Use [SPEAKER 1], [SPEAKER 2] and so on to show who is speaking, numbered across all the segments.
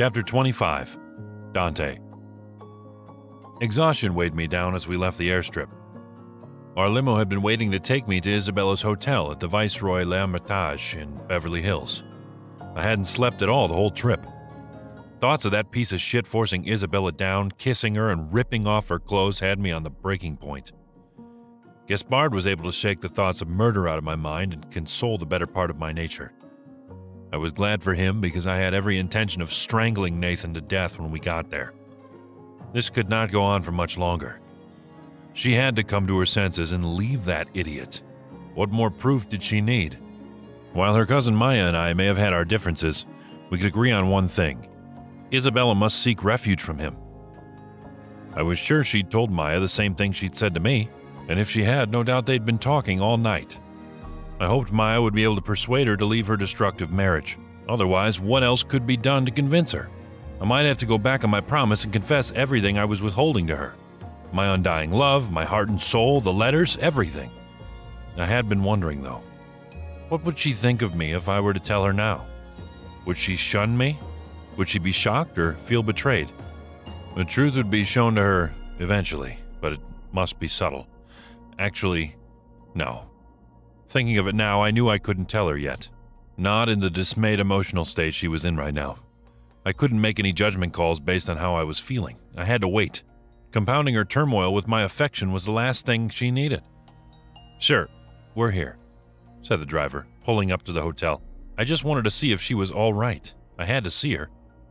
[SPEAKER 1] Chapter 25 Dante. Exhaustion weighed me down as we left the airstrip. Our limo had been waiting to take me to Isabella's hotel at the Viceroy L'Hermitage in Beverly Hills. I hadn't slept at all the whole trip. Thoughts of that piece of shit forcing Isabella down, kissing her, and ripping off her clothes had me on the breaking point. Gaspard was able to shake the thoughts of murder out of my mind and console the better part of my nature. I was glad for him because I had every intention of strangling Nathan to death when we got there. This could not go on for much longer. She had to come to her senses and leave that idiot. What more proof did she need? While her cousin Maya and I may have had our differences, we could agree on one thing Isabella must seek refuge from him. I was sure she'd told Maya the same thing she'd said to me, and if she had, no doubt they'd been talking all night. I hoped Maya would be able to persuade her to leave her destructive marriage. Otherwise, what else could be done to convince her? I might have to go back on my promise and confess everything I was withholding to her my undying love, my heart and soul, the letters, everything. I had been wondering, though, what would she think of me if I were to tell her now? Would she shun me? Would she be shocked or feel betrayed? The truth would be shown to her eventually, but it must be subtle. Actually, no. Thinking of it now, I knew I couldn't tell her yet. Not in the dismayed emotional state she was in right now. I couldn't make any judgment calls based on how I was feeling. I had to wait. Compounding her turmoil with my affection was the last thing she needed. Sure, we're here, said the driver, pulling up to the hotel. I just wanted to see if she was all right. I had to see her.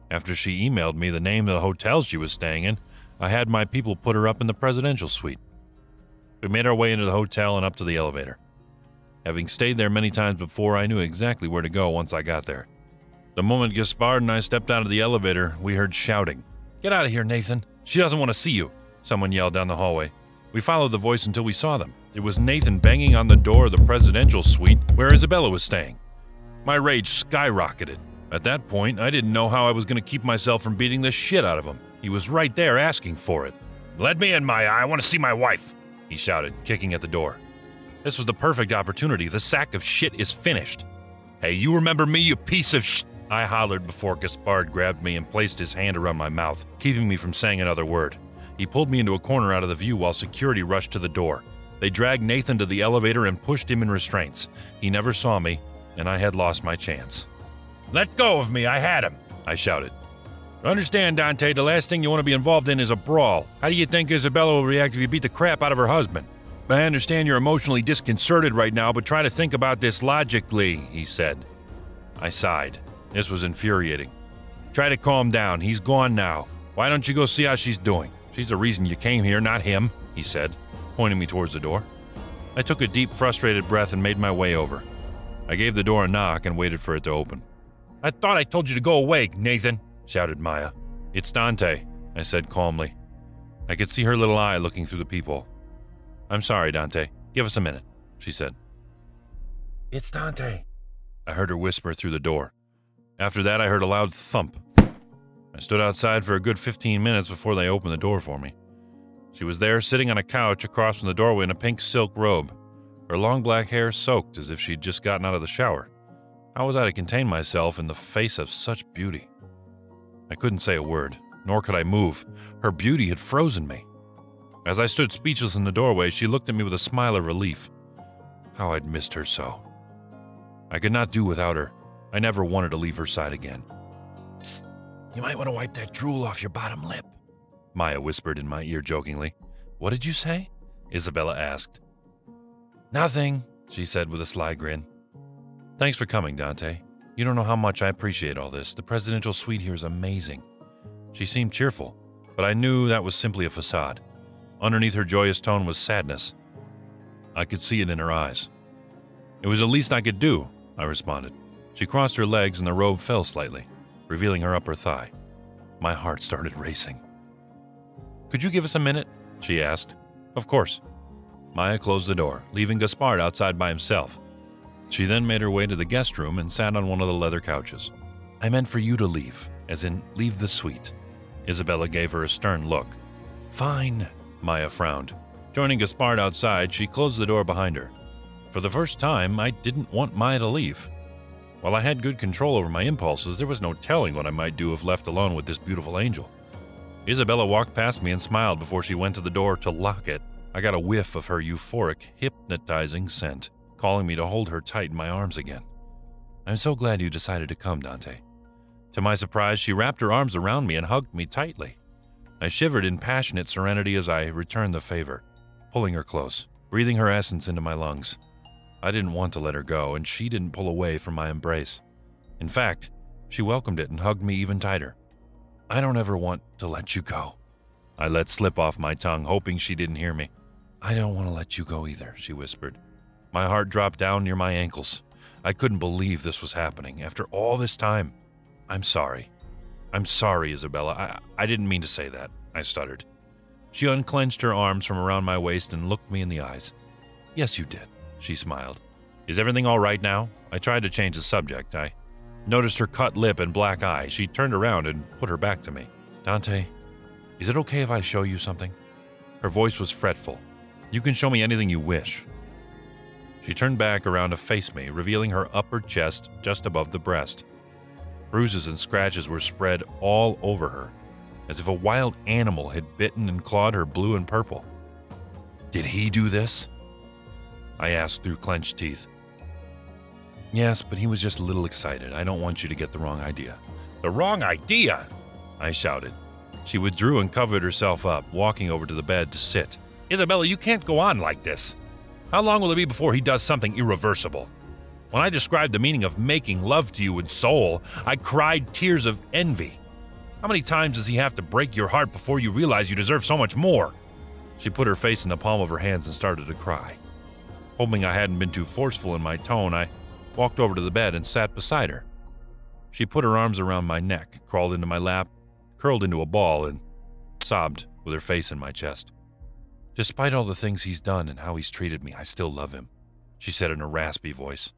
[SPEAKER 1] After she emailed me the name of the hotel she was staying in, I had my people put her up in the presidential suite. We made our way into the hotel and up to the elevator. Having stayed there many times before, I knew exactly where to go once I got there. The moment Gaspard and I stepped out of the elevator, we heard shouting. Get out of here, Nathan. She doesn't want to see you, someone yelled down the hallway. We followed the voice until we saw them. It was Nathan banging on the door of the presidential suite where Isabella was staying. My rage skyrocketed. At that point, I didn't know how I was going to keep myself from beating the shit out of him. He was right there asking for it. Let me in, Maya. I want to see my wife, he shouted, kicking at the door. This was the perfect opportunity. The sack of shit is finished. Hey, you remember me, you piece of sh. I hollered before Gaspard grabbed me and placed his hand around my mouth, keeping me from saying another word. He pulled me into a corner out of the view while security rushed to the door. They dragged Nathan to the elevator and pushed him in restraints. He never saw me, and I had lost my chance. Let go of me, I had him, I shouted. Understand, Dante, the last thing you want to be involved in is a brawl. How do you think Isabella will react if you beat the crap out of her husband? I understand you're emotionally disconcerted right now, but try to think about this logically, he said. I sighed. This was infuriating. Try to calm down. He's gone now. Why don't you go see how she's doing? She's the reason you came here, not him, he said, pointing me towards the door. I took a deep, frustrated breath and made my way over. I gave the door a knock and waited for it to open. I thought I told you to go away, Nathan, shouted Maya. It's Dante, I said calmly. I could see her little eye looking through the peephole. I'm sorry, Dante. Give us a minute, she said.
[SPEAKER 2] It's Dante,
[SPEAKER 1] I heard her whisper through the door. After that, I heard a loud thump. I stood outside for a good 15 minutes before they opened the door for me. She was there, sitting on a couch across from the doorway in a pink silk robe, her long black hair soaked as if she'd just gotten out of the shower. How was I to contain myself in the face of such beauty? I couldn't say a word, nor could I move. Her beauty had frozen me. As I stood speechless in the doorway, she looked at me with a smile of relief. How I'd missed her so. I could not do without her. I never wanted to leave her side again.
[SPEAKER 2] Psst, you might want to wipe that drool off your bottom lip,
[SPEAKER 1] Maya whispered in my ear jokingly. What did you say? Isabella asked.
[SPEAKER 2] Nothing,
[SPEAKER 1] she said with a sly grin. Thanks for coming, Dante. You don't know how much I appreciate all this. The presidential suite here is amazing. She seemed cheerful, but I knew that was simply a facade. Underneath her joyous tone was sadness. I could see it in her eyes. It was the least I could do, I responded. She crossed her legs and the robe fell slightly, revealing her upper thigh. My heart started racing. Could you give us a minute? she asked. Of course. Maya closed the door, leaving Gaspard outside by himself. She then made her way to the guest room and sat on one of the leather couches. I meant for you to leave, as in leave the suite. Isabella gave her a stern look. Fine, Maya frowned. Joining Gaspard outside, she closed the door behind her. For the first time, I didn't want Maya to leave. While I had good control over my impulses, there was no telling what I might do if left alone with this beautiful angel. Isabella walked past me and smiled before she went to the door to lock it. I got a whiff of her euphoric, hypnotizing scent, calling me to hold her tight in my arms again. I'm so glad you decided to come, Dante. To my surprise, she wrapped her arms around me and hugged me tightly. I shivered in passionate serenity as I returned the favor, pulling her close, breathing her essence into my lungs. I didn't want to let her go, and she didn't pull away from my embrace. In fact, she welcomed it and hugged me even tighter. I don't ever want to let you go. I let slip off my tongue, hoping she didn't hear me. I don't want to let you go either, she whispered. My heart dropped down near my ankles. I couldn't believe this was happening after all this time. I'm sorry. I'm sorry, Isabella. I, I didn't mean to say that, I stuttered. She unclenched her arms from around my waist and looked me in the eyes. Yes, you did. She smiled. Is everything all right now? I tried to change the subject. I noticed her cut lip and black eye. She turned around and put her back to me. Dante, is it okay if I show you something? Her voice was fretful. You can show me anything you wish. She turned back around to face me, revealing her upper chest just above the breast. Bruises and scratches were spread all over her, as if a wild animal had bitten and clawed her blue and purple. Did he do this? I asked through clenched teeth. Yes, but he was just a little excited. I don't want you to get the wrong idea. The wrong idea? I shouted. She withdrew and covered herself up, walking over to the bed to sit. Isabella, you can't go on like this. How long will it be before he does something irreversible? When I described the meaning of making love to you in Seoul, I cried tears of envy. How many times does he have to break your heart before you realize you deserve so much more? She put her face in the palm of her hands and started to cry. Hoping I hadn't been too forceful in my tone, I walked over to the bed and sat beside her. She put her arms around my neck, crawled into my lap, curled into a ball, and sobbed with her face in my chest. Despite all the things he's done and how he's treated me, I still love him, she said in a raspy voice.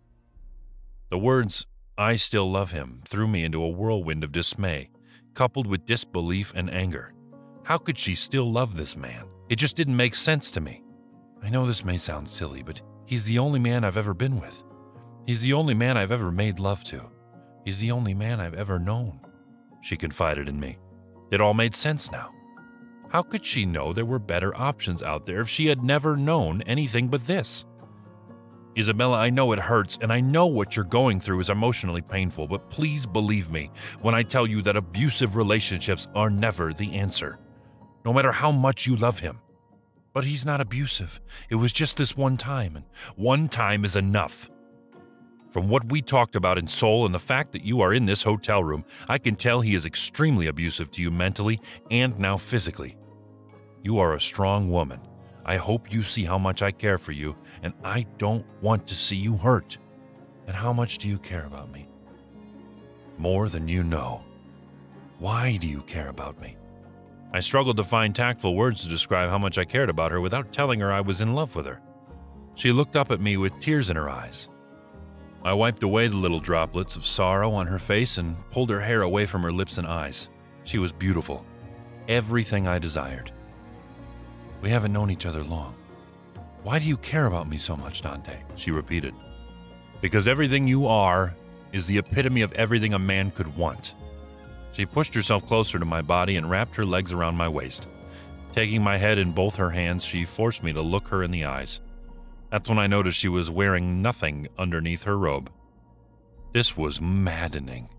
[SPEAKER 1] The words, I still love him, threw me into a whirlwind of dismay, coupled with disbelief and anger. How could she still love this man? It just didn't make sense to me. I know this may sound silly, but He's the only man I've ever been with. He's the only man I've ever made love to. He's the only man I've ever known. She confided in me. It all made sense now. How could she know there were better options out there if she had never known anything but this? Isabella, I know it hurts, and I know what you're going through is emotionally painful, but please believe me when I tell you that abusive relationships are never the answer. No matter how much you love him, but he's not abusive. It was just this one time, and one time is enough. From what we talked about in Seoul and the fact that you are in this hotel room, I can tell he is extremely abusive to you mentally and now physically. You are a strong woman. I hope you see how much I care for you, and I don't want to see you hurt. And how much do you care about me? More than you know. Why do you care about me? I struggled to find tactful words to describe how much I cared about her without telling her I was in love with her. She looked up at me with tears in her eyes. I wiped away the little droplets of sorrow on her face and pulled her hair away from her lips and eyes. She was beautiful. Everything I desired. We haven't known each other long. Why do you care about me so much, Dante? She repeated. Because everything you are is the epitome of everything a man could want. She pushed herself closer to my body and wrapped her legs around my waist. Taking my head in both her hands, she forced me to look her in the eyes. That's when I noticed she was wearing nothing underneath her robe. This was maddening.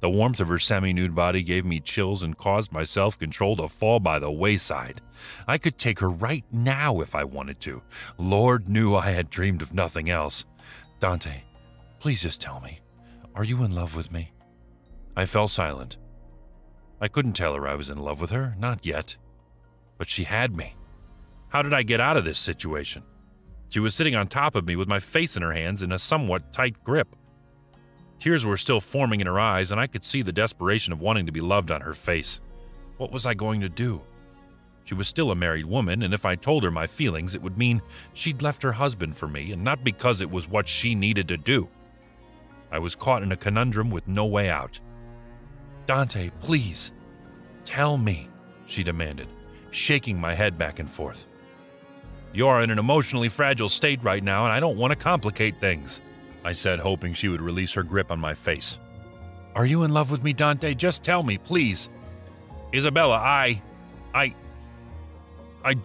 [SPEAKER 1] The warmth of her semi nude body gave me chills and caused my self control to fall by the wayside. I could take her right now if I wanted to. Lord knew I had dreamed of nothing else. Dante, please just tell me, are you in love with me? I fell silent. I couldn't tell her I was in love with her, not yet. But she had me. How did I get out of this situation? She was sitting on top of me with my face in her hands in a somewhat tight grip. Tears were still forming in her eyes, and I could see the desperation of wanting to be loved on her face. What was I going to do? She was still a married woman, and if I told her my feelings, it would mean she'd left her husband for me, and not because it was what she needed to do. I was caught in a conundrum with no way out. Dante, please, tell me, she demanded, shaking my head back and forth. You're in an emotionally fragile state right now, and I don't want to complicate things. I said, hoping she would release her grip on my face. Are you in love with me, Dante? Just tell me, please. Isabella, I. I. I.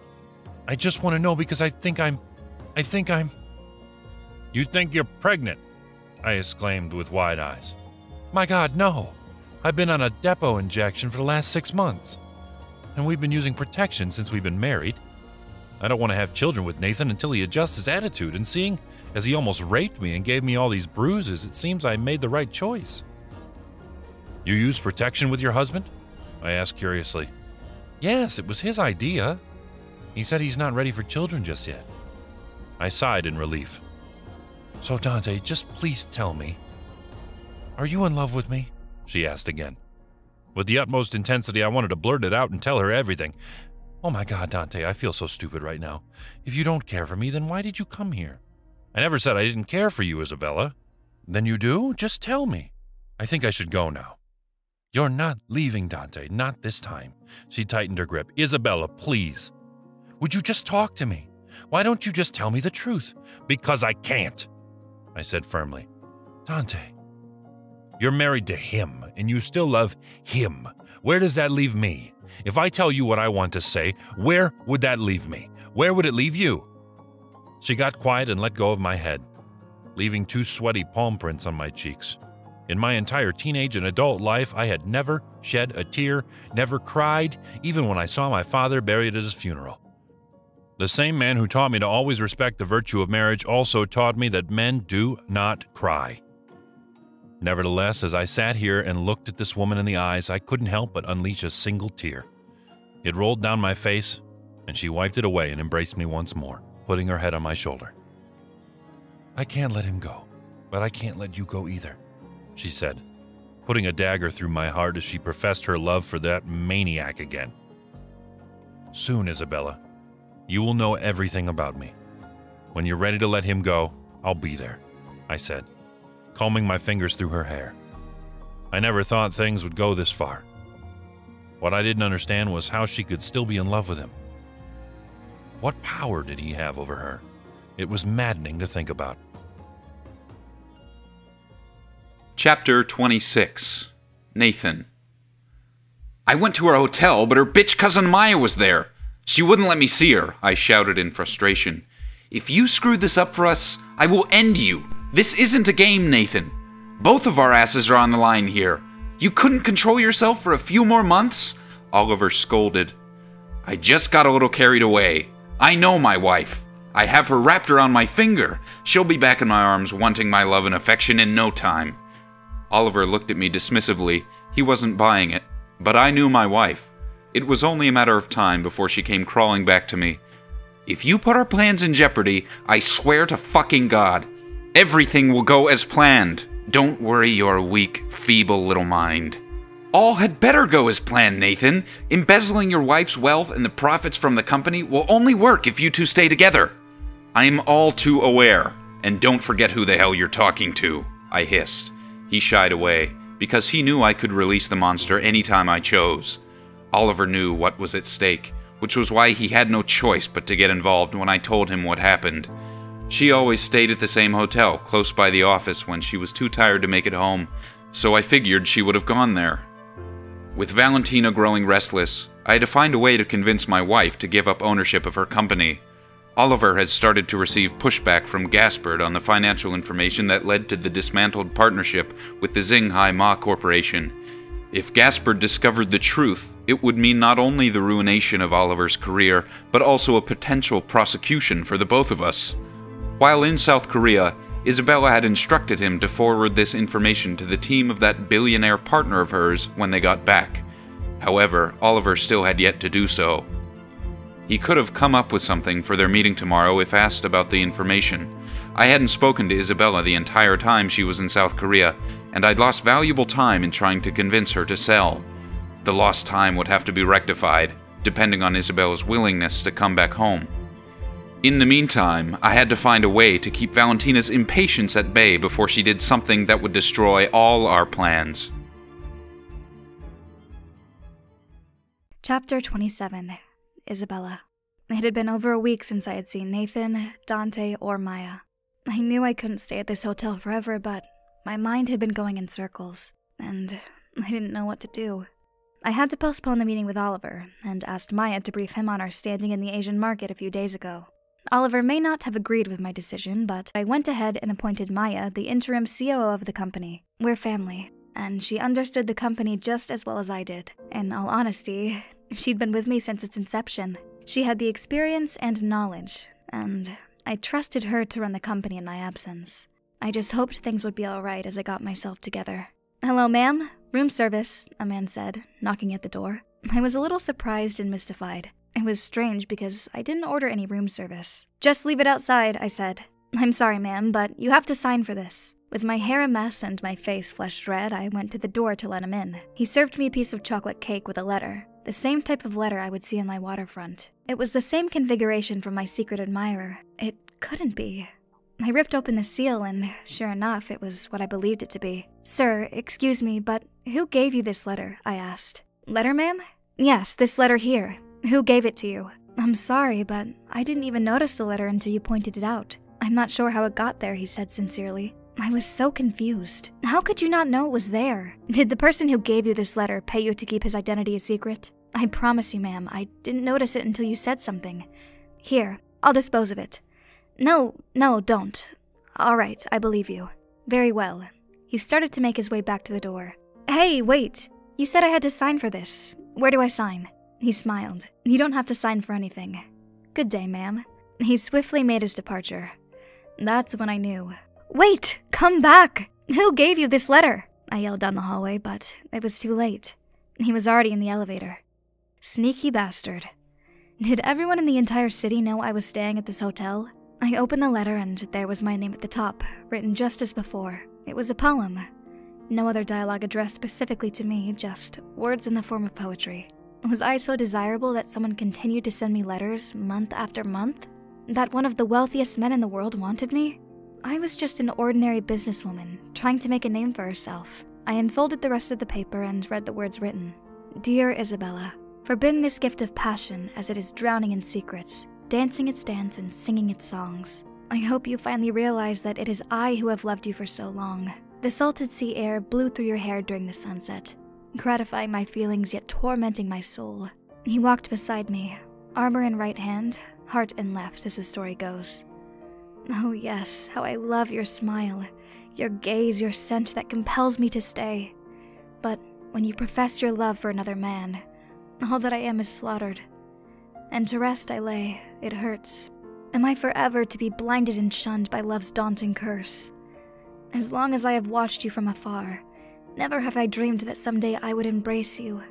[SPEAKER 1] I just want to know because I think I'm. I think I'm. You think you're pregnant? I exclaimed with wide eyes. My God, no. I've been on a depot injection for the last six months. And we've been using protection since we've been married. I don't want to have children with Nathan until he adjusts his attitude, and seeing as he almost raped me and gave me all these bruises, it seems I made the right choice. You use protection with your husband? I asked curiously. Yes, it was his idea. He said he's not ready for children just yet. I sighed in relief. So, Dante, just please tell me. Are you in love with me? She asked again. With the utmost intensity, I wanted to blurt it out and tell her everything. Oh my god, Dante, I feel so stupid right now. If you don't care for me, then why did you come here? I never said I didn't care for you, Isabella. Then you do? Just tell me. I think I should go now. You're not leaving, Dante, not this time. She tightened her grip. Isabella, please. Would you just talk to me? Why don't you just tell me the truth? Because I can't, I said firmly. Dante, you're married to him, and you still love him. Where does that leave me? If I tell you what I want to say, where would that leave me? Where would it leave you? She got quiet and let go of my head, leaving two sweaty palm prints on my cheeks. In my entire teenage and adult life, I had never shed a tear, never cried, even when I saw my father buried at his funeral. The same man who taught me to always respect the virtue of marriage also taught me that men do not cry. Nevertheless, as I sat here and looked at this woman in the eyes, I couldn't help but unleash a single tear. It rolled down my face, and she wiped it away and embraced me once more, putting her head on my shoulder. I can't let him go, but I can't let you go either, she said, putting a dagger through my heart as she professed her love for that maniac again. Soon, Isabella, you will know everything about me. When you're ready to let him go, I'll be there, I said combing my fingers through her hair. I never thought things would go this far. What I didn't understand was how she could still be in love with him. What power did he have over her? It was maddening to think about.
[SPEAKER 3] Chapter 26 Nathan I went to her hotel, but her bitch cousin Maya was there. She wouldn't let me see her, I shouted in frustration. If you screw this up for us, I will end you. This isn't a game, Nathan. Both of our asses are on the line here. You couldn't control yourself for a few more months? Oliver scolded. I just got a little carried away. I know my wife. I have her wrapped around my finger. She'll be back in my arms wanting my love and affection in no time. Oliver looked at me dismissively. He wasn't buying it. But I knew my wife. It was only a matter of time before she came crawling back to me. If you put our plans in jeopardy, I swear to fucking God, Everything will go as planned. Don't worry your weak, feeble little mind. All had better go as planned, Nathan. Embezzling your wife's wealth and the profits from the company will only work if you two stay together. I am all too aware. And don't forget who the hell you're talking to, I hissed. He shied away, because he knew I could release the monster any time I chose. Oliver knew what was at stake, which was why he had no choice but to get involved when I told him what happened. She always stayed at the same hotel, close by the office, when she was too tired to make it home, so I figured she would have gone there. With Valentina growing restless, I had to find a way to convince my wife to give up ownership of her company. Oliver had started to receive pushback from Gaspard on the financial information that led to the dismantled partnership with the Xinghai Ma Corporation. If Gaspard discovered the truth, it would mean not only the ruination of Oliver's career, but also a potential prosecution for the both of us. While in South Korea, Isabella had instructed him to forward this information to the team of that billionaire partner of hers when they got back. However, Oliver still had yet to do so. He could have come up with something for their meeting tomorrow if asked about the information. I hadn't spoken to Isabella the entire time she was in South Korea, and I'd lost valuable time in trying to convince her to sell. The lost time would have to be rectified, depending on Isabella's willingness to come back home. In the meantime, I had to find a way to keep Valentina's impatience at bay before she did something that would destroy all our plans.
[SPEAKER 4] Chapter 27 Isabella. It had been over a week since I had seen Nathan, Dante, or Maya. I knew I couldn't stay at this hotel forever, but my mind had been going in circles, and I didn't know what to do. I had to postpone the meeting with Oliver and asked Maya to brief him on our standing in the Asian market a few days ago. Oliver may not have agreed with my decision, but I went ahead and appointed Maya the interim COO of the company. We're family, and she understood the company just as well as I did. In all honesty, she'd been with me since its inception. She had the experience and knowledge, and I trusted her to run the company in my absence. I just hoped things would be alright as I got myself together. Hello, ma'am. Room service, a man said, knocking at the door. I was a little surprised and mystified. It was strange because I didn't order any room service. Just leave it outside, I said. I'm sorry, ma'am, but you have to sign for this. With my hair a mess and my face flushed red, I went to the door to let him in. He served me a piece of chocolate cake with a letter, the same type of letter I would see in my waterfront. It was the same configuration from my secret admirer. It couldn't be. I ripped open the seal, and sure enough, it was what I believed it to be. Sir, excuse me, but who gave you this letter? I asked. Letter, ma'am? Yes, this letter here. Who gave it to you? I'm sorry, but I didn't even notice the letter until you pointed it out. I'm not sure how it got there, he said sincerely. I was so confused. How could you not know it was there? Did the person who gave you this letter pay you to keep his identity a secret? I promise you, ma'am, I didn't notice it until you said something. Here, I'll dispose of it. No, no, don't. All right, I believe you. Very well. He started to make his way back to the door. Hey, wait! You said I had to sign for this. Where do I sign? He smiled. You don't have to sign for anything. Good day, ma'am. He swiftly made his departure. That's when I knew. Wait! Come back! Who gave you this letter? I yelled down the hallway, but it was too late. He was already in the elevator. Sneaky bastard. Did everyone in the entire city know I was staying at this hotel? I opened the letter and there was my name at the top, written just as before. It was a poem. No other dialogue addressed specifically to me, just words in the form of poetry. Was I so desirable that someone continued to send me letters month after month? That one of the wealthiest men in the world wanted me? I was just an ordinary businesswoman, trying to make a name for herself. I unfolded the rest of the paper and read the words written Dear Isabella, forbidden this gift of passion as it is drowning in secrets, dancing its dance and singing its songs. I hope you finally realize that it is I who have loved you for so long. The salted sea air blew through your hair during the sunset, gratifying my feelings yet tormenting my soul. He walked beside me, armor in right hand, heart in left, as the story goes. Oh, yes, how I love your smile, your gaze, your scent that compels me to stay. But when you profess your love for another man, all that I am is slaughtered. And to rest I lay, it hurts. Am I forever to be blinded and shunned by love's daunting curse? As long as I have watched you from afar, never have I dreamed that someday I would embrace you.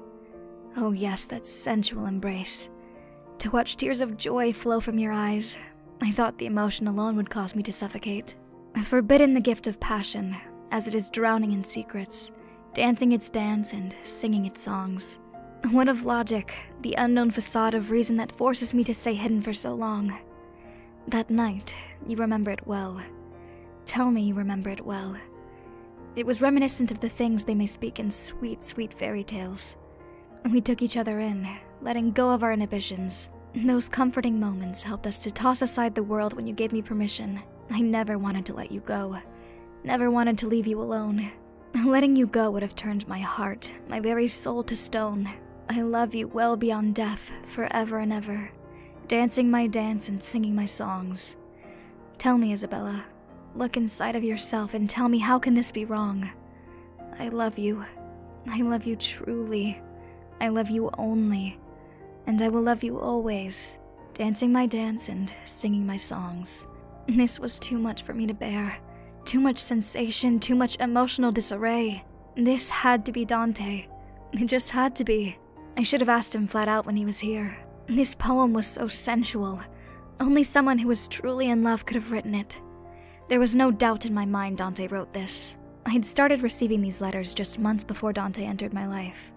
[SPEAKER 4] Oh, yes, that sensual embrace. To watch tears of joy flow from your eyes, I thought the emotion alone would cause me to suffocate. Forbidden the gift of passion, as it is drowning in secrets, dancing its dance and singing its songs. What of logic, the unknown facade of reason that forces me to stay hidden for so long? That night, you remember it well. Tell me you remember it well. It was reminiscent of the things they may speak in sweet, sweet fairy tales. We took each other in, letting go of our inhibitions. Those comforting moments helped us to toss aside the world when you gave me permission. I never wanted to let you go. Never wanted to leave you alone. Letting you go would have turned my heart, my very soul to stone. I love you well beyond death, forever and ever, dancing my dance and singing my songs. Tell me, Isabella, look inside of yourself and tell me how can this be wrong? I love you. I love you truly. I love you only. And I will love you always, dancing my dance and singing my songs. This was too much for me to bear. Too much sensation, too much emotional disarray. This had to be Dante. It just had to be. I should have asked him flat out when he was here. This poem was so sensual. Only someone who was truly in love could have written it. There was no doubt in my mind Dante wrote this. I had started receiving these letters just months before Dante entered my life.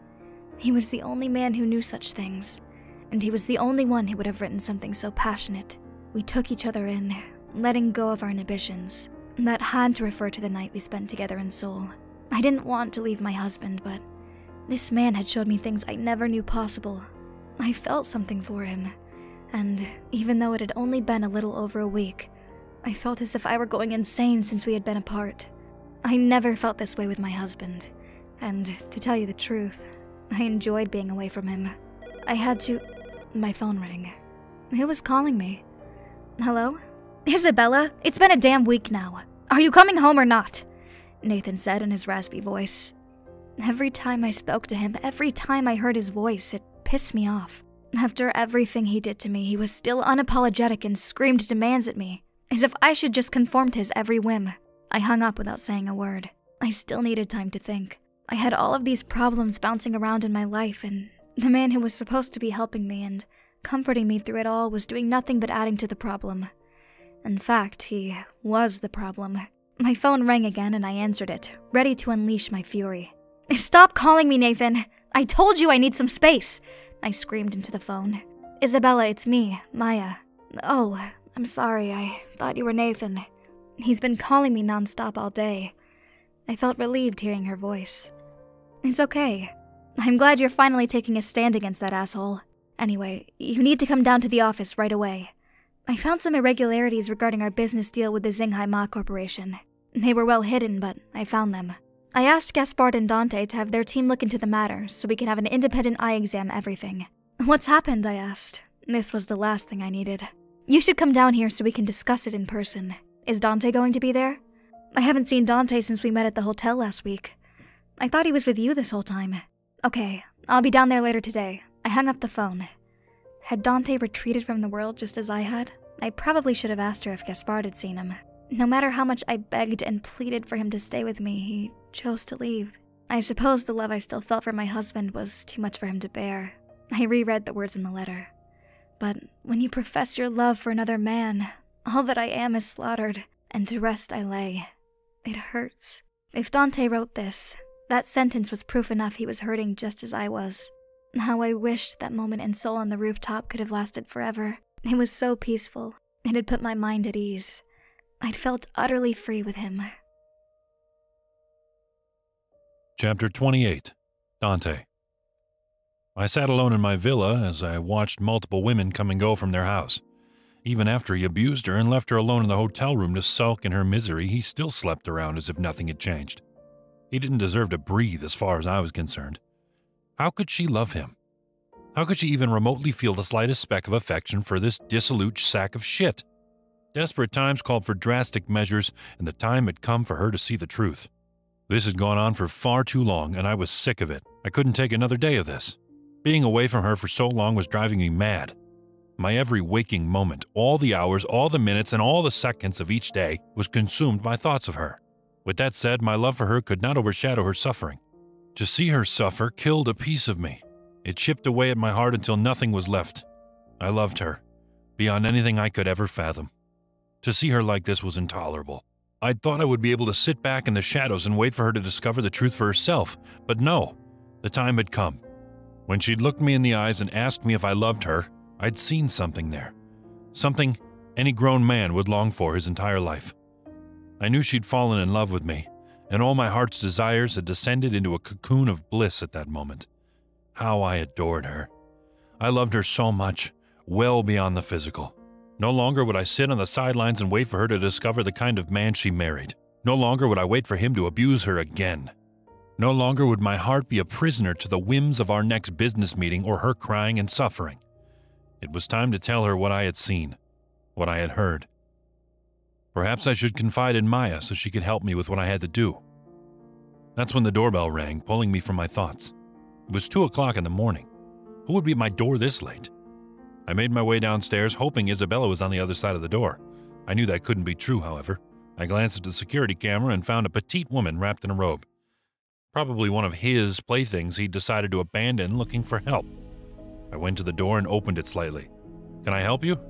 [SPEAKER 4] He was the only man who knew such things, and he was the only one who would have written something so passionate. We took each other in, letting go of our inhibitions. That had to refer to the night we spent together in Seoul. I didn't want to leave my husband, but this man had showed me things I never knew possible. I felt something for him, and even though it had only been a little over a week, I felt as if I were going insane since we had been apart. I never felt this way with my husband, and to tell you the truth, I enjoyed being away from him. I had to. My phone rang. Who was calling me? Hello? Isabella, it's been a damn week now. Are you coming home or not? Nathan said in his raspy voice. Every time I spoke to him, every time I heard his voice, it pissed me off. After everything he did to me, he was still unapologetic and screamed demands at me, as if I should just conform to his every whim. I hung up without saying a word. I still needed time to think. I had all of these problems bouncing around in my life, and the man who was supposed to be helping me and comforting me through it all was doing nothing but adding to the problem. In fact, he was the problem. My phone rang again and I answered it, ready to unleash my fury. Stop calling me, Nathan! I told you I need some space! I screamed into the phone. Isabella, it's me, Maya. Oh, I'm sorry, I thought you were Nathan. He's been calling me nonstop all day. I felt relieved hearing her voice. It's okay. I'm glad you're finally taking a stand against that asshole. Anyway, you need to come down to the office right away. I found some irregularities regarding our business deal with the Xinghai Ma Corporation. They were well hidden, but I found them. I asked Gaspard and Dante to have their team look into the matter so we can have an independent eye exam everything. What's happened? I asked. This was the last thing I needed. You should come down here so we can discuss it in person. Is Dante going to be there? I haven't seen Dante since we met at the hotel last week. I thought he was with you this whole time. Okay, I'll be down there later today. I hung up the phone. Had Dante retreated from the world just as I had? I probably should have asked her if Gaspard had seen him. No matter how much I begged and pleaded for him to stay with me, he chose to leave. I suppose the love I still felt for my husband was too much for him to bear. I reread the words in the letter. But when you profess your love for another man, all that I am is slaughtered, and to rest I lay. It hurts. If Dante wrote this, that sentence was proof enough he was hurting just as I was. How I wished that moment in Seoul on the rooftop could have lasted forever. It was so peaceful. It had put my mind at ease. I'd felt utterly free with him.
[SPEAKER 1] Chapter 28 Dante. I sat alone in my villa as I watched multiple women come and go from their house. Even after he abused her and left her alone in the hotel room to sulk in her misery, he still slept around as if nothing had changed. He didn't deserve to breathe as far as I was concerned. How could she love him? How could she even remotely feel the slightest speck of affection for this dissolute sack of shit? Desperate times called for drastic measures, and the time had come for her to see the truth. This had gone on for far too long, and I was sick of it. I couldn't take another day of this. Being away from her for so long was driving me mad. My every waking moment, all the hours, all the minutes, and all the seconds of each day was consumed by thoughts of her. With that said, my love for her could not overshadow her suffering. To see her suffer killed a piece of me. It chipped away at my heart until nothing was left. I loved her, beyond anything I could ever fathom. To see her like this was intolerable. I'd thought I would be able to sit back in the shadows and wait for her to discover the truth for herself, but no, the time had come. When she'd looked me in the eyes and asked me if I loved her, I'd seen something there. Something any grown man would long for his entire life. I knew she'd fallen in love with me, and all my heart's desires had descended into a cocoon of bliss at that moment. How I adored her. I loved her so much, well beyond the physical. No longer would I sit on the sidelines and wait for her to discover the kind of man she married. No longer would I wait for him to abuse her again. No longer would my heart be a prisoner to the whims of our next business meeting or her crying and suffering. It was time to tell her what I had seen, what I had heard. Perhaps I should confide in Maya so she could help me with what I had to do. That's when the doorbell rang, pulling me from my thoughts. It was two o'clock in the morning. Who would be at my door this late? I made my way downstairs, hoping Isabella was on the other side of the door. I knew that couldn't be true, however. I glanced at the security camera and found a petite woman wrapped in a robe. Probably one of his playthings he'd decided to abandon looking for help. I went to the door and opened it slightly. Can I help you?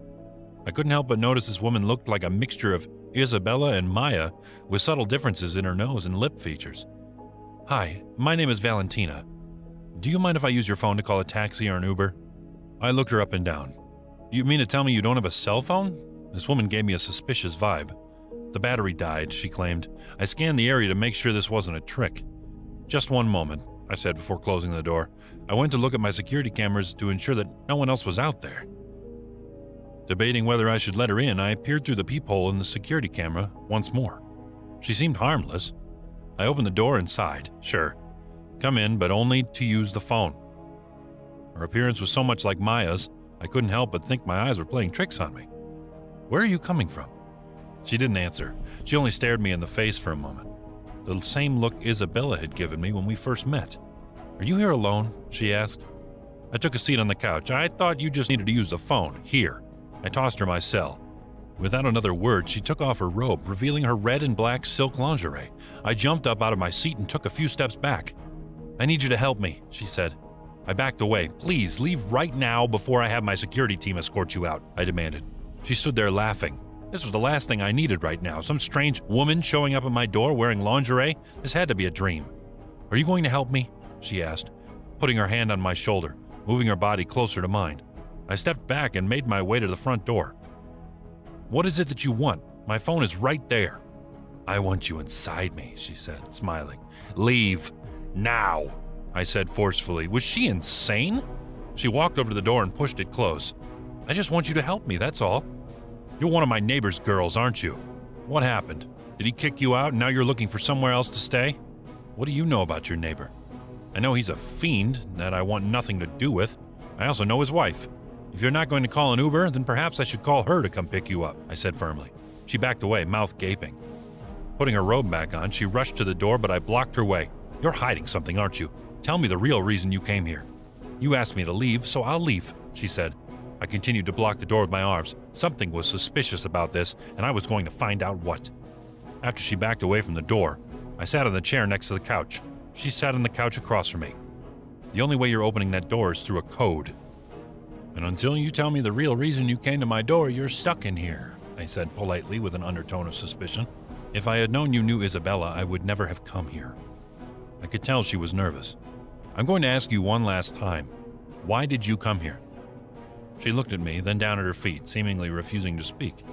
[SPEAKER 1] I couldn't help but notice this woman looked like a mixture of Isabella and Maya, with subtle differences in her nose and lip features. Hi, my name is Valentina. Do you mind if I use your phone to call a taxi or an Uber? I looked her up and down. You mean to tell me you don't have a cell phone? This woman gave me a suspicious vibe. The battery died, she claimed. I scanned the area to make sure this wasn't a trick. Just one moment, I said before closing the door. I went to look at my security cameras to ensure that no one else was out there. Debating whether I should let her in, I peered through the peephole in the security camera once more. She seemed harmless. I opened the door and sighed. Sure, come in, but only to use the phone. Her appearance was so much like Maya's, I couldn't help but think my eyes were playing tricks on me. Where are you coming from? She didn't answer. She only stared me in the face for a moment. The same look Isabella had given me when we first met. Are you here alone? she asked. I took a seat on the couch. I thought you just needed to use the phone. Here. I tossed her my cell. Without another word, she took off her robe, revealing her red and black silk lingerie. I jumped up out of my seat and took a few steps back. I need you to help me, she said. I backed away. Please, leave right now before I have my security team escort you out, I demanded. She stood there laughing. This was the last thing I needed right now. Some strange woman showing up at my door wearing lingerie? This had to be a dream. Are you going to help me? She asked, putting her hand on my shoulder, moving her body closer to mine. I stepped back and made my way to the front door. What is it that you want? My phone is right there. I want you inside me, she said, smiling. Leave. Now, I said forcefully. Was she insane? She walked over to the door and pushed it close. I just want you to help me, that's all. You're one of my neighbor's girls, aren't you? What happened? Did he kick you out and now you're looking for somewhere else to stay? What do you know about your neighbor? I know he's a fiend that I want nothing to do with. I also know his wife. If you're not going to call an Uber, then perhaps I should call her to come pick you up, I said firmly. She backed away, mouth gaping. Putting her robe back on, she rushed to the door, but I blocked her way. You're hiding something, aren't you? Tell me the real reason you came here. You asked me to leave, so I'll leave, she said. I continued to block the door with my arms. Something was suspicious about this, and I was going to find out what. After she backed away from the door, I sat on the chair next to the couch. She sat on the couch across from me. The only way you're opening that door is through a code. And until you tell me the real reason you came to my door, you're stuck in here, I said politely with an undertone of suspicion. If I had known you knew Isabella, I would never have come here. I could tell she was nervous. I'm going to ask you one last time. Why did you come here? She looked at me, then down at her feet, seemingly refusing to speak.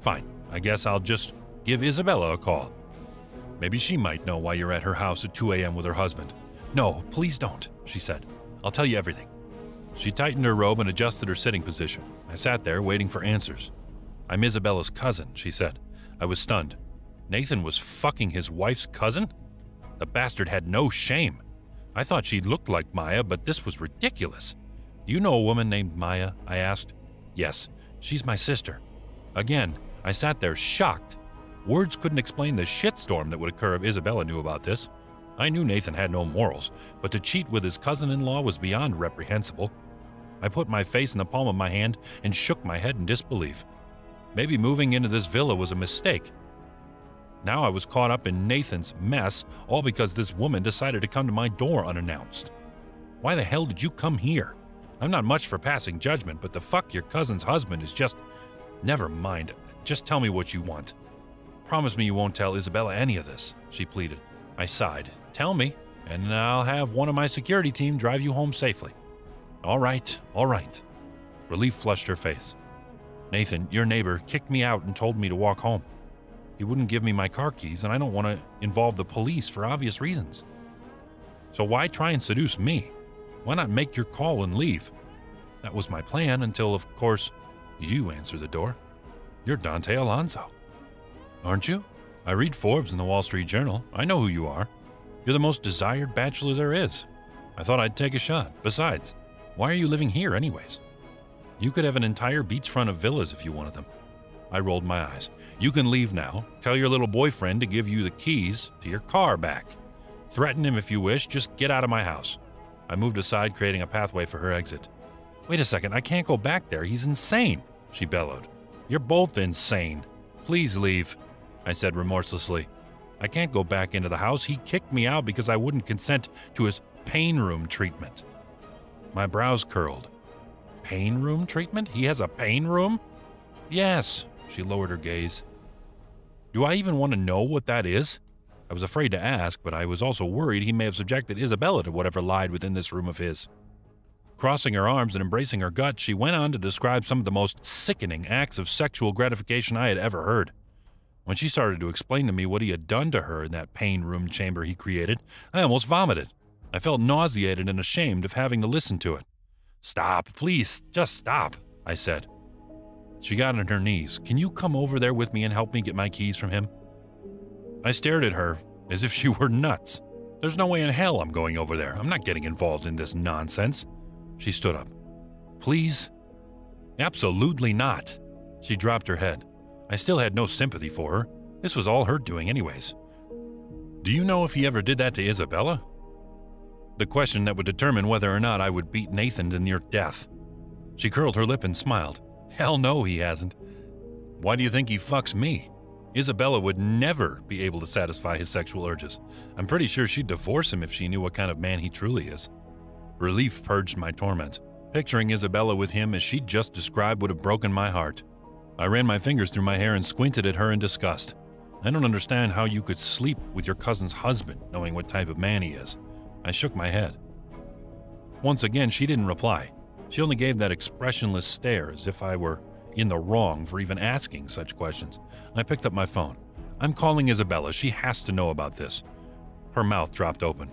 [SPEAKER 1] Fine, I guess I'll just give Isabella a call. Maybe she might know why you're at her house at 2 a.m. with her husband. No, please don't, she said. I'll tell you everything. She tightened her robe and adjusted her sitting position. I sat there, waiting for answers. I'm Isabella's cousin, she said. I was stunned. Nathan was fucking his wife's cousin? The bastard had no shame. I thought she looked like Maya, but this was ridiculous. Do you know a woman named Maya? I asked. Yes, she's my sister. Again, I sat there shocked. Words couldn't explain the shitstorm that would occur if Isabella knew about this. I knew Nathan had no morals, but to cheat with his cousin in law was beyond reprehensible. I put my face in the palm of my hand and shook my head in disbelief. Maybe moving into this villa was a mistake. Now I was caught up in Nathan's mess, all because this woman decided to come to my door unannounced. Why the hell did you come here? I'm not much for passing judgment, but the fuck your cousin's husband is just. Never mind. Just tell me what you want. Promise me you won't tell Isabella any of this, she pleaded. I sighed. Tell me, and I'll have one of my security team drive you home safely. All right, all right. Relief flushed her face. Nathan, your neighbor, kicked me out and told me to walk home. He wouldn't give me my car keys, and I don't want to involve the police for obvious reasons. So why try and seduce me? Why not make your call and leave? That was my plan until, of course, you answer the door. You're Dante Alonzo. Aren't you? I read Forbes in the Wall Street Journal. I know who you are. You're the most desired bachelor there is. I thought I'd take a shot. Besides, why are you living here, anyways? You could have an entire beachfront of villas if you wanted them. I rolled my eyes. You can leave now. Tell your little boyfriend to give you the keys to your car back. Threaten him if you wish, just get out of my house. I moved aside, creating a pathway for her exit. Wait a second, I can't go back there. He's insane, she bellowed. You're both insane. Please leave, I said remorselessly. I can't go back into the house. He kicked me out because I wouldn't consent to his pain room treatment. My brows curled. Pain room treatment? He has a pain room? Yes, she lowered her gaze. Do I even want to know what that is? I was afraid to ask, but I was also worried he may have subjected Isabella to whatever lied within this room of his. Crossing her arms and embracing her gut, she went on to describe some of the most sickening acts of sexual gratification I had ever heard. When she started to explain to me what he had done to her in that pain room chamber he created, I almost vomited. I felt nauseated and ashamed of having to listen to it. Stop, please, just stop, I said. She got on her knees. Can you come over there with me and help me get my keys from him? I stared at her as if she were nuts. There's no way in hell I'm going over there. I'm not getting involved in this nonsense. She stood up. Please? Absolutely not. She dropped her head. I still had no sympathy for her. This was all her doing, anyways. Do you know if he ever did that to Isabella? The question that would determine whether or not I would beat Nathan to near death. She curled her lip and smiled. Hell no, he hasn't. Why do you think he fucks me? Isabella would never be able to satisfy his sexual urges. I'm pretty sure she'd divorce him if she knew what kind of man he truly is. Relief purged my torment. Picturing Isabella with him as she just described would have broken my heart. I ran my fingers through my hair and squinted at her in disgust. I don't understand how you could sleep with your cousin's husband, knowing what type of man he is. I shook my head. Once again, she didn't reply. She only gave that expressionless stare as if I were in the wrong for even asking such questions. I picked up my phone. I'm calling Isabella. She has to know about this. Her mouth dropped open.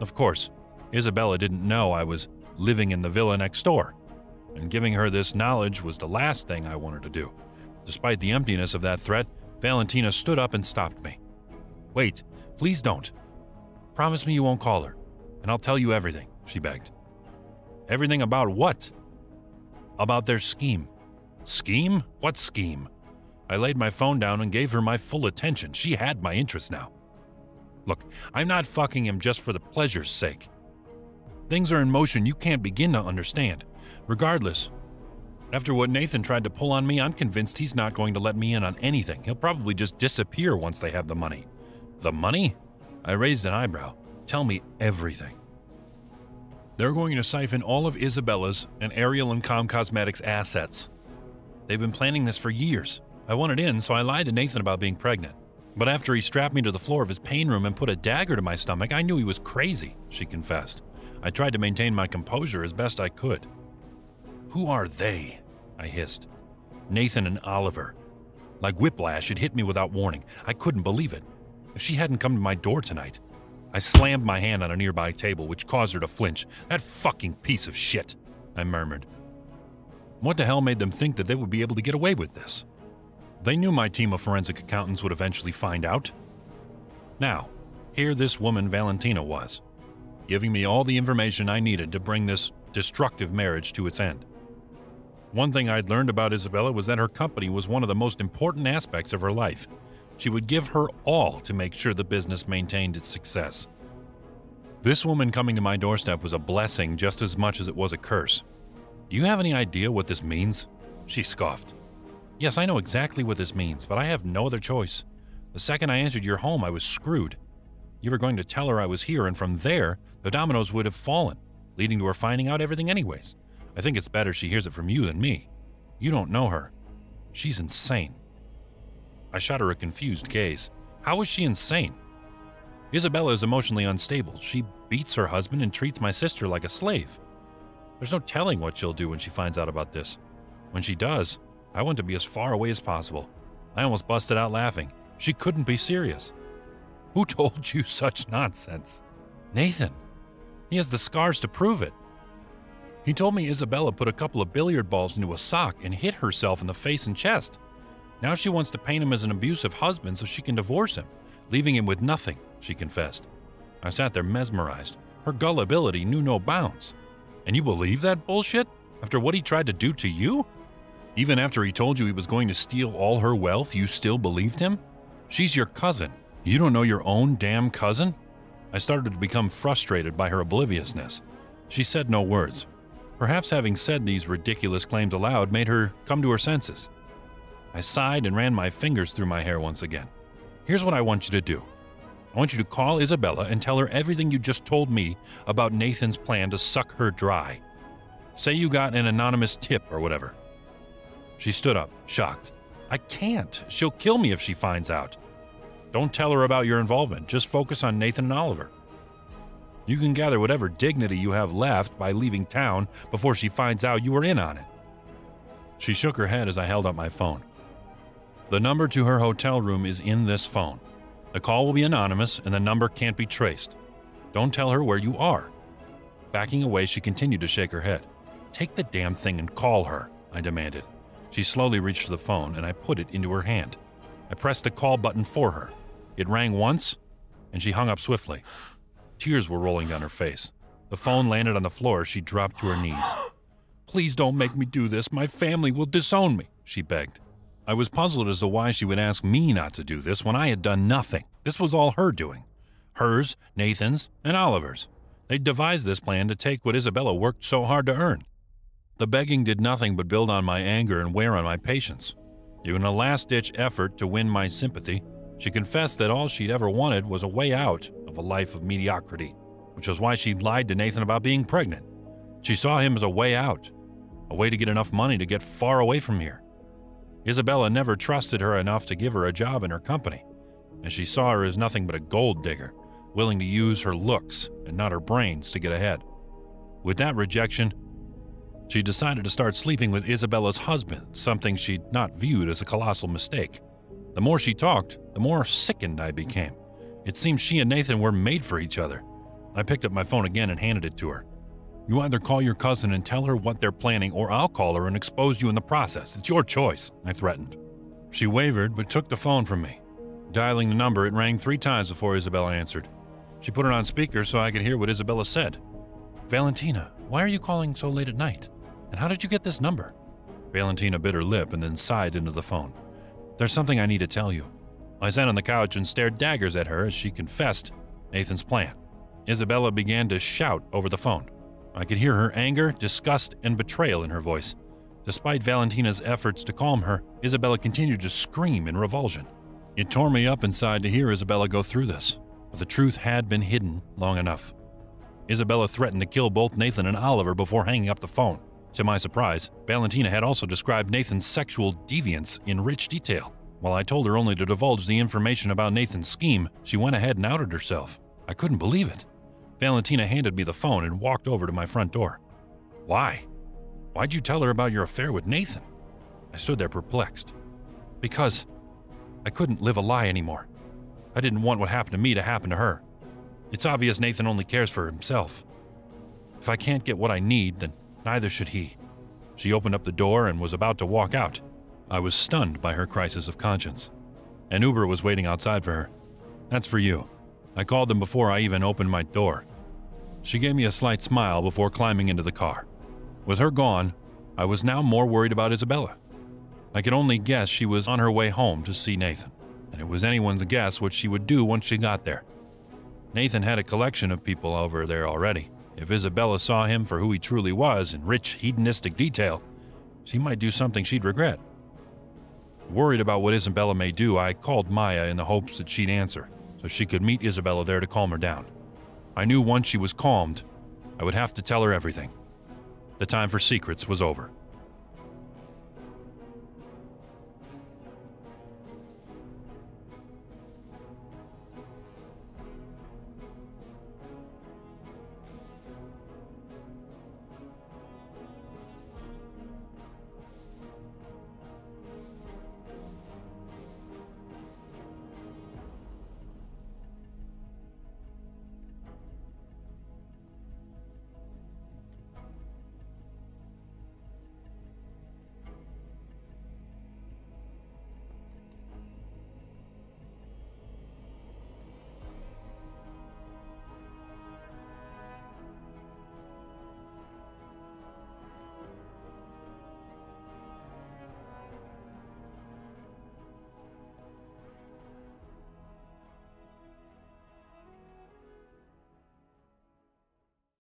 [SPEAKER 1] Of course, Isabella didn't know I was living in the villa next door, and giving her this knowledge was the last thing I wanted to do. Despite the emptiness of that threat, Valentina stood up and stopped me. Wait, please don't. Promise me you won't call her, and I'll tell you everything, she begged. Everything about what? About their scheme. Scheme? What scheme? I laid my phone down and gave her my full attention. She had my interest now. Look, I'm not fucking him just for the pleasure's sake. Things are in motion you can't begin to understand. Regardless, after what Nathan tried to pull on me, I'm convinced he's not going to let me in on anything. He'll probably just disappear once they have the money. The money? I raised an eyebrow. Tell me everything. They're going to siphon all of Isabella's and Ariel and Kam Cosmetics assets. They've been planning this for years. I wanted in, so I lied to Nathan about being pregnant. But after he strapped me to the floor of his pain room and put a dagger to my stomach, I knew he was crazy, she confessed. I tried to maintain my composure as best I could. Who are they? I hissed. Nathan and Oliver. Like whiplash, it hit me without warning. I couldn't believe it. If she hadn't come to my door tonight, I slammed my hand on a nearby table, which caused her to flinch. That fucking piece of shit, I murmured. What the hell made them think that they would be able to get away with this? They knew my team of forensic accountants would eventually find out. Now, here this woman Valentina was, giving me all the information I needed to bring this destructive marriage to its end. One thing I'd learned about Isabella was that her company was one of the most important aspects of her life. She would give her all to make sure the business maintained its success. This woman coming to my doorstep was a blessing just as much as it was a curse. Do you have any idea what this means? She scoffed. Yes, I know exactly what this means, but I have no other choice. The second I entered your home, I was screwed. You were going to tell her I was here, and from there, the dominoes would have fallen, leading to her finding out everything, anyways. I think it's better she hears it from you than me. You don't know her. She's insane. I shot her a confused gaze. How is she insane? Isabella is emotionally unstable. She beats her husband and treats my sister like a slave. There's no telling what she'll do when she finds out about this. When she does, I want to be as far away as possible. I almost busted out laughing. She couldn't be serious. Who told you such nonsense? Nathan. He has the scars to prove it. He told me Isabella put a couple of billiard balls into a sock and hit herself in the face and chest. Now she wants to paint him as an abusive husband so she can divorce him, leaving him with nothing, she confessed. I sat there mesmerized. Her gullibility knew no bounds. And you believe that bullshit? After what he tried to do to you? Even after he told you he was going to steal all her wealth, you still believed him? She's your cousin. You don't know your own damn cousin? I started to become frustrated by her obliviousness. She said no words. Perhaps having said these ridiculous claims aloud made her come to her senses. I sighed and ran my fingers through my hair once again. Here's what I want you to do I want you to call Isabella and tell her everything you just told me about Nathan's plan to suck her dry. Say you got an anonymous tip or whatever. She stood up, shocked. I can't. She'll kill me if she finds out. Don't tell her about your involvement. Just focus on Nathan and Oliver. You can gather whatever dignity you have left by leaving town before she finds out you were in on it. She shook her head as I held up my phone. The number to her hotel room is in this phone. The call will be anonymous and the number can't be traced. Don't tell her where you are. Backing away, she continued to shake her head. Take the damn thing and call her, I demanded. She slowly reached for the phone, and I put it into her hand. I pressed the call button for her. It rang once, and she hung up swiftly. Tears were rolling down her face. The phone landed on the floor as she dropped to her knees. Please don't make me do this. My family will disown me, she begged. I was puzzled as to why she would ask me not to do this when I had done nothing. This was all her doing. Hers, Nathan's, and Oliver's. They'd devised this plan to take what Isabella worked so hard to earn. The begging did nothing but build on my anger and wear on my patience. In a last ditch effort to win my sympathy, she confessed that all she'd ever wanted was a way out of a life of mediocrity, which was why she'd lied to Nathan about being pregnant. She saw him as a way out, a way to get enough money to get far away from here. Isabella never trusted her enough to give her a job in her company, and she saw her as nothing but a gold digger, willing to use her looks and not her brains to get ahead. With that rejection, she decided to start sleeping with Isabella's husband, something she'd not viewed as a colossal mistake. The more she talked, the more sickened I became. It seemed she and Nathan were made for each other. I picked up my phone again and handed it to her. You either call your cousin and tell her what they're planning, or I'll call her and expose you in the process. It's your choice, I threatened. She wavered, but took the phone from me. Dialing the number, it rang three times before Isabella answered. She put it on speaker so I could hear what Isabella said. Valentina, why are you calling so late at night? And how did you get this number? Valentina bit her lip and then sighed into the phone. There's something I need to tell you. I sat on the couch and stared daggers at her as she confessed Nathan's plan. Isabella began to shout over the phone. I could hear her anger, disgust, and betrayal in her voice. Despite Valentina's efforts to calm her, Isabella continued to scream in revulsion. It tore me up inside to hear Isabella go through this, but the truth had been hidden long enough. Isabella threatened to kill both Nathan and Oliver before hanging up the phone. To my surprise, Valentina had also described Nathan's sexual deviance in rich detail. While I told her only to divulge the information about Nathan's scheme, she went ahead and outed herself. I couldn't believe it. Valentina handed me the phone and walked over to my front door. Why? Why'd you tell her about your affair with Nathan? I stood there perplexed. Because I couldn't live a lie anymore. I didn't want what happened to me to happen to her. It's obvious Nathan only cares for himself. If I can't get what I need, then neither should he. She opened up the door and was about to walk out. I was stunned by her crisis of conscience. An Uber was waiting outside for her. That's for you. I called them before I even opened my door. She gave me a slight smile before climbing into the car. With her gone, I was now more worried about Isabella. I could only guess she was on her way home to see Nathan, and it was anyone's guess what she would do once she got there. Nathan had a collection of people over there already. If Isabella saw him for who he truly was in rich, hedonistic detail, she might do something she'd regret. Worried about what Isabella may do, I called Maya in the hopes that she'd answer she could meet Isabella there to calm her down. I knew once she was calmed, I would have to tell her everything. The time for secrets was over.